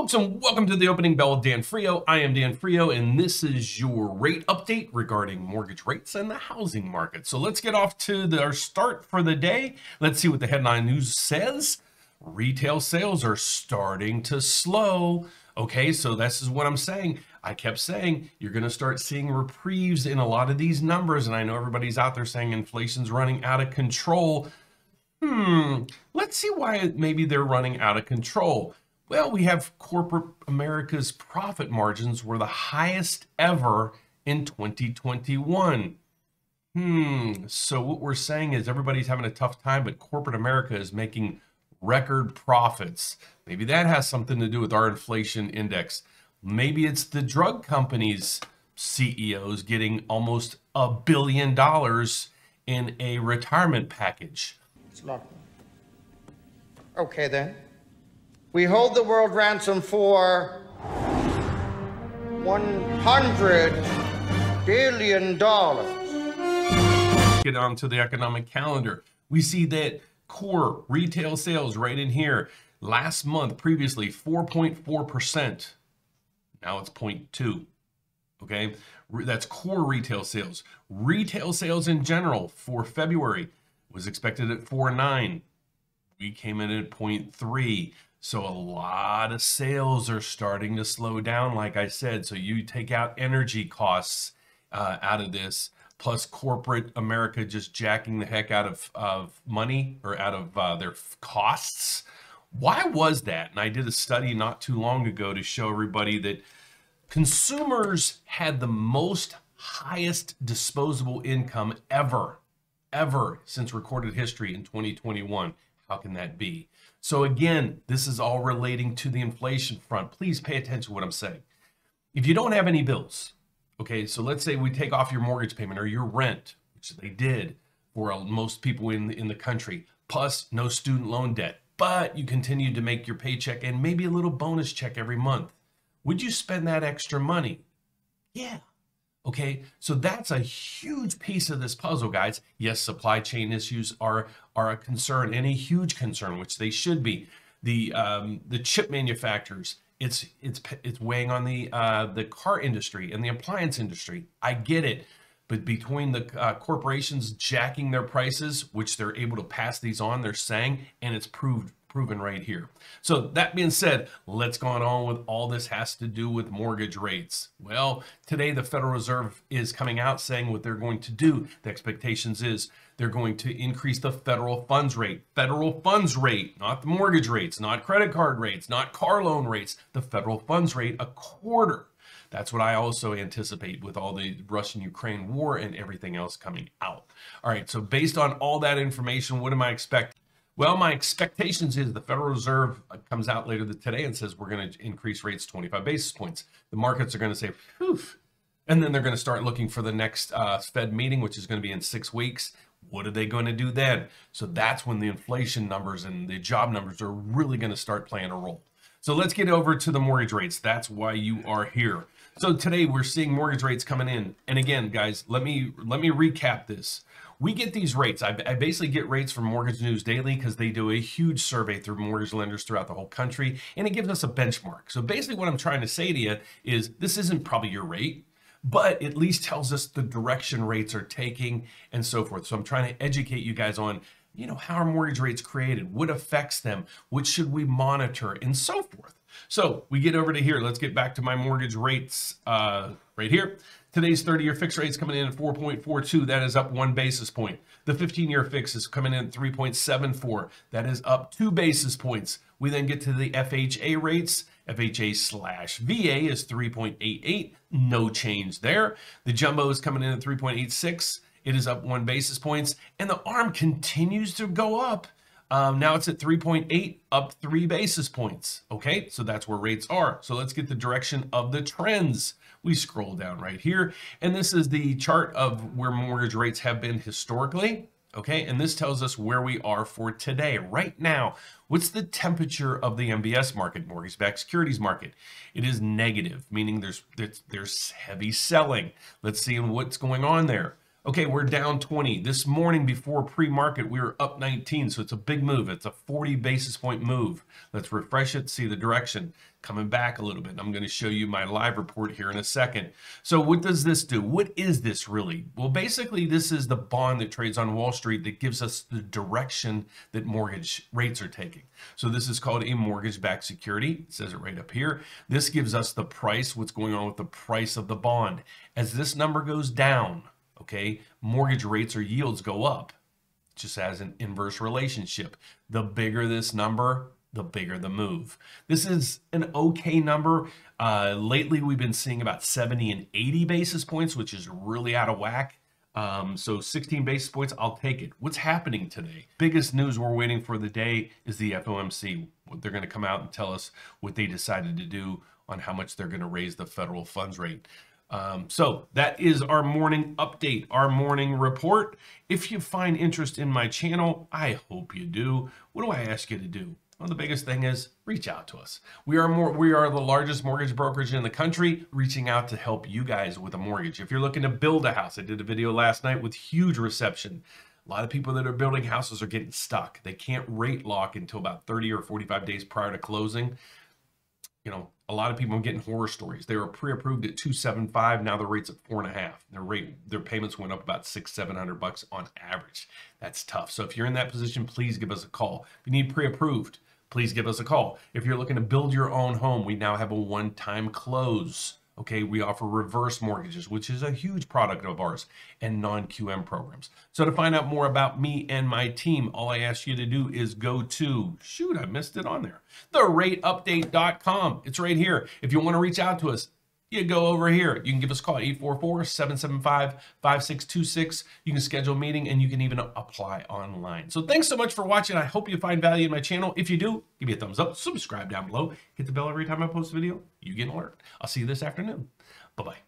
Folks, and welcome to the opening bell with Dan Frio. I am Dan Frio, and this is your rate update regarding mortgage rates and the housing market. So let's get off to the, our start for the day. Let's see what the headline news says. Retail sales are starting to slow. Okay, so this is what I'm saying. I kept saying you're going to start seeing reprieves in a lot of these numbers, and I know everybody's out there saying inflation's running out of control. Hmm, let's see why maybe they're running out of control. Well, we have corporate America's profit margins were the highest ever in 2021. Hmm, so what we're saying is everybody's having a tough time, but corporate America is making record profits. Maybe that has something to do with our inflation index. Maybe it's the drug companies' CEOs getting almost a billion dollars in a retirement package. It's not. Okay then. We hold the world ransom for 100 billion dollars. Get on to the economic calendar. We see that core retail sales right in here. Last month, previously 4.4%. Now it's 0.2. Okay, that's core retail sales. Retail sales in general for February was expected at 4.9. We came in at 0.3. So a lot of sales are starting to slow down, like I said. So you take out energy costs uh, out of this, plus corporate America just jacking the heck out of, of money or out of uh, their costs. Why was that? And I did a study not too long ago to show everybody that consumers had the most highest disposable income ever, ever since recorded history in 2021. How can that be? So again, this is all relating to the inflation front. Please pay attention to what I'm saying. If you don't have any bills, okay, so let's say we take off your mortgage payment or your rent, which they did for most people in the, in the country, plus no student loan debt, but you continue to make your paycheck and maybe a little bonus check every month. Would you spend that extra money? Yeah. Okay, so that's a huge piece of this puzzle, guys. Yes, supply chain issues are are a concern and a huge concern, which they should be. The um, the chip manufacturers, it's it's it's weighing on the uh, the car industry and the appliance industry. I get it, but between the uh, corporations jacking their prices, which they're able to pass these on, they're saying, and it's proved proven right here. So that being said, let's go on with all this has to do with mortgage rates. Well, today the Federal Reserve is coming out saying what they're going to do. The expectations is they're going to increase the federal funds rate. Federal funds rate, not the mortgage rates, not credit card rates, not car loan rates, the federal funds rate a quarter. That's what I also anticipate with all the Russian Ukraine war and everything else coming out. All right, so based on all that information, what am I expecting? Well, my expectations is the Federal Reserve comes out later today and says we're going to increase rates 25 basis points. The markets are going to say, poof. And then they're going to start looking for the next uh, Fed meeting, which is going to be in six weeks. What are they going to do then? So that's when the inflation numbers and the job numbers are really going to start playing a role. So let's get over to the mortgage rates. That's why you are here. So today we're seeing mortgage rates coming in. And again, guys, let me let me recap this we get these rates. I, I basically get rates from Mortgage News Daily because they do a huge survey through mortgage lenders throughout the whole country, and it gives us a benchmark. So basically, what I'm trying to say to you is this isn't probably your rate, but at least tells us the direction rates are taking and so forth. So I'm trying to educate you guys on you know, how are mortgage rates created? What affects them? What should we monitor? And so forth. So we get over to here. Let's get back to my mortgage rates uh, right here. Today's 30-year fixed rate is coming in at 4.42. That is up one basis point. The 15-year fix is coming in at 3.74. That is up two basis points. We then get to the FHA rates. FHA slash VA is 3.88. No change there. The jumbo is coming in at 3.86. It is up one basis points. And the ARM continues to go up. Um, now it's at 3.8, up three basis points. Okay, so that's where rates are. So let's get the direction of the trends. We scroll down right here, and this is the chart of where mortgage rates have been historically. Okay, and this tells us where we are for today. Right now, what's the temperature of the MBS market, mortgage-backed securities market? It is negative, meaning there's, there's, there's heavy selling. Let's see what's going on there. Okay, we're down 20. This morning before pre-market, we were up 19, so it's a big move. It's a 40 basis point move. Let's refresh it, see the direction. Coming back a little bit. I'm going to show you my live report here in a second. So what does this do? What is this really? Well, basically, this is the bond that trades on Wall Street that gives us the direction that mortgage rates are taking. So this is called a mortgage-backed security. It says it right up here. This gives us the price, what's going on with the price of the bond. As this number goes down, okay, mortgage rates or yields go up. Just as an inverse relationship. The bigger this number, the bigger the move. This is an okay number. Uh, lately, we've been seeing about 70 and 80 basis points, which is really out of whack. Um, so 16 basis points, I'll take it. What's happening today? Biggest news we're waiting for the day is the FOMC. What they're going to come out and tell us what they decided to do on how much they're going to raise the federal funds rate. Um, so that is our morning update, our morning report. If you find interest in my channel, I hope you do. What do I ask you to do? Well, the biggest thing is reach out to us. We are more we are the largest mortgage brokerage in the country, reaching out to help you guys with a mortgage. If you're looking to build a house, I did a video last night with huge reception. A lot of people that are building houses are getting stuck. They can't rate lock until about 30 or 45 days prior to closing. You know, a lot of people are getting horror stories. They were pre-approved at 275. Now the rate's at four and a half. Their rate, their payments went up about six, 700 bucks on average. That's tough. So if you're in that position, please give us a call. If you need pre-approved, please give us a call. If you're looking to build your own home, we now have a one-time close. Okay, we offer reverse mortgages, which is a huge product of ours, and non QM programs. So, to find out more about me and my team, all I ask you to do is go to, shoot, I missed it on there, therateupdate.com. It's right here. If you want to reach out to us, you go over here. You can give us a call at 844-775-5626. You can schedule a meeting and you can even apply online. So thanks so much for watching. I hope you find value in my channel. If you do, give me a thumbs up, subscribe down below, hit the bell every time I post a video. You get an alert. I'll see you this afternoon. Bye-bye.